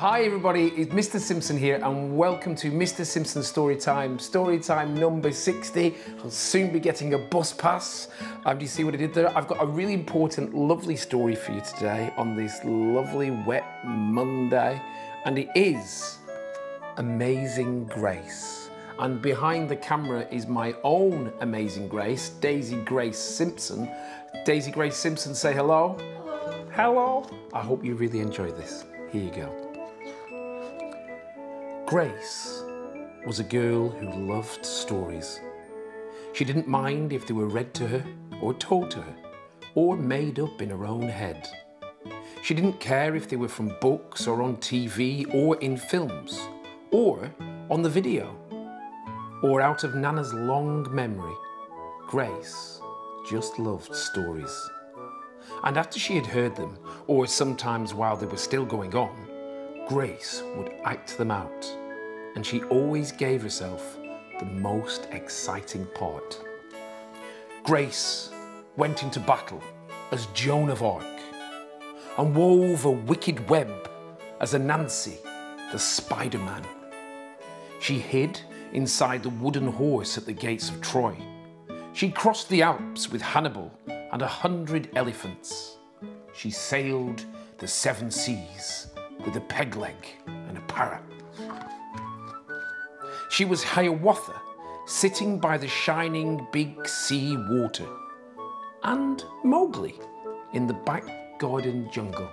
Hi everybody, it's Mr Simpson here and welcome to Mr Simpson Storytime. Storytime number 60. I'll soon be getting a bus pass. Um, do you see what I did there? I've got a really important, lovely story for you today on this lovely wet Monday and it is Amazing Grace. And behind the camera is my own Amazing Grace, Daisy Grace Simpson. Daisy Grace Simpson, say hello. Hello. Hello. I hope you really enjoy this. Here you go. Grace was a girl who loved stories. She didn't mind if they were read to her, or told to her, or made up in her own head. She didn't care if they were from books or on TV or in films, or on the video, or out of Nana's long memory. Grace just loved stories. And after she had heard them, or sometimes while they were still going on, Grace would act them out and she always gave herself the most exciting part. Grace went into battle as Joan of Arc and wove a wicked web as Anansi, the Spider-Man. She hid inside the wooden horse at the gates of Troy. She crossed the Alps with Hannibal and a hundred elephants. She sailed the seven seas with a peg leg and a parrot. She was Hiawatha, sitting by the shining big sea water, and Mowgli in the back garden jungle.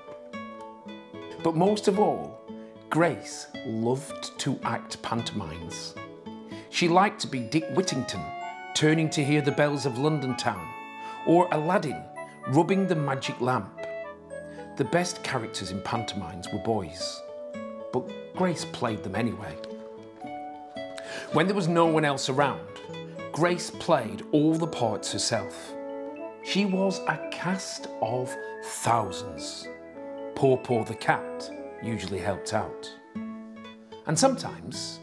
But most of all, Grace loved to act pantomimes. She liked to be Dick Whittington, turning to hear the bells of London town, or Aladdin, rubbing the magic lamp. The best characters in pantomimes were boys, but Grace played them anyway. When there was no one else around, Grace played all the parts herself. She was a cast of thousands. Paw Paw the cat usually helped out. And sometimes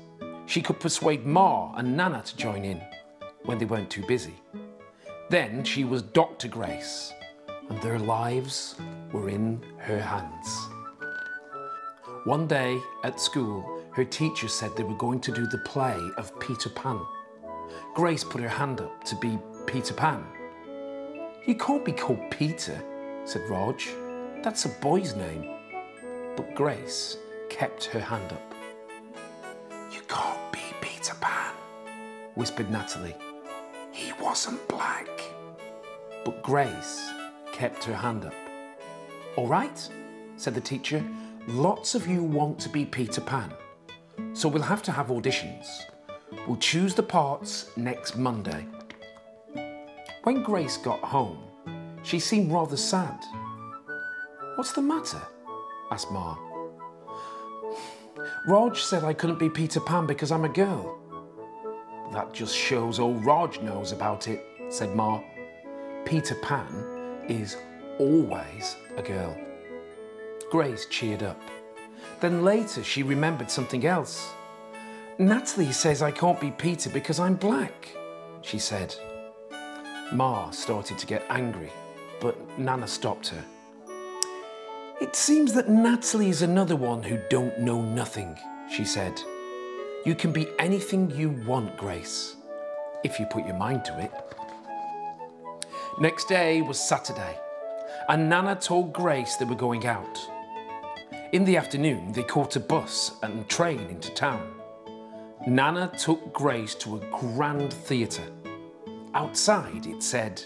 she could persuade Ma and Nana to join in when they weren't too busy. Then she was Dr. Grace, and their lives were in her hands. One day at school, her teacher said they were going to do the play of Peter Pan. Grace put her hand up to be Peter Pan. You can't be called Peter, said Raj. That's a boy's name. But Grace kept her hand up. You can't be Peter Pan, whispered Natalie. He wasn't black. But Grace kept her hand up. All right, said the teacher. Lots of you want to be Peter Pan. So we'll have to have auditions. We'll choose the parts next Monday. When Grace got home, she seemed rather sad. What's the matter? asked Ma. Raj said I couldn't be Peter Pan because I'm a girl. That just shows all Raj knows about it, said Ma. Peter Pan is always a girl. Grace cheered up. Then later she remembered something else. Natalie says I can't be Peter because I'm black, she said. Ma started to get angry, but Nana stopped her. It seems that Natalie is another one who don't know nothing, she said. You can be anything you want, Grace, if you put your mind to it. Next day was Saturday, and Nana told Grace they were going out. In the afternoon, they caught a bus and train into town. Nana took Grace to a grand theatre. Outside, it said,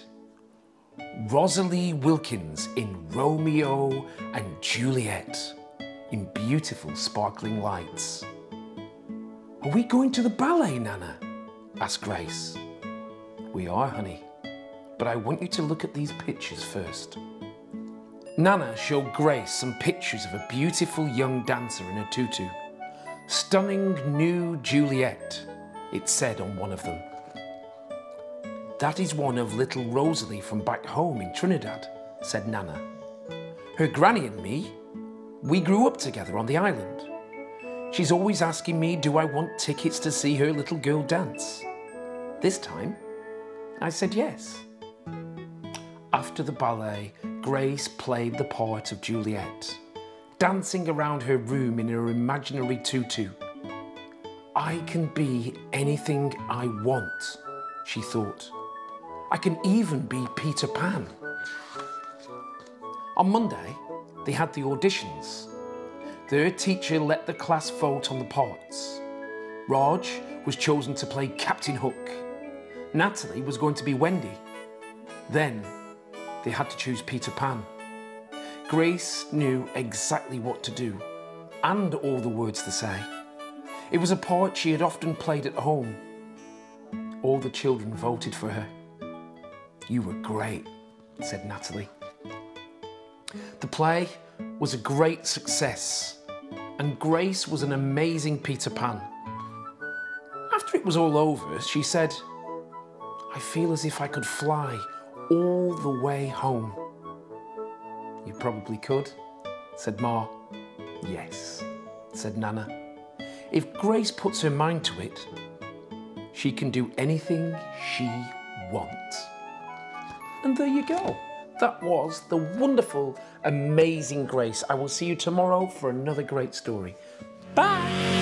Rosalie Wilkins in Romeo and Juliet in beautiful sparkling lights. Are we going to the ballet, Nana? asked Grace. We are, honey, but I want you to look at these pictures first. Nana showed Grace some pictures of a beautiful young dancer in a tutu. Stunning new Juliet, it said on one of them. That is one of little Rosalie from back home in Trinidad, said Nana. Her granny and me, we grew up together on the island. She's always asking me, do I want tickets to see her little girl dance? This time, I said yes. After the ballet, Grace played the part of Juliet. dancing around her room in her imaginary tutu. I can be anything I want, she thought. I can even be Peter Pan. On Monday, they had the auditions. Their teacher let the class vote on the parts. Raj was chosen to play Captain Hook. Natalie was going to be Wendy. Then they had to choose Peter Pan. Grace knew exactly what to do and all the words to say. It was a part she had often played at home. All the children voted for her. You were great, said Natalie. The play was a great success, and Grace was an amazing Peter Pan. After it was all over, she said, I feel as if I could fly all the way home. You probably could, said Ma. Yes, said Nana. If Grace puts her mind to it, she can do anything she wants. And there you go. That was the wonderful, amazing Grace. I will see you tomorrow for another great story. Bye.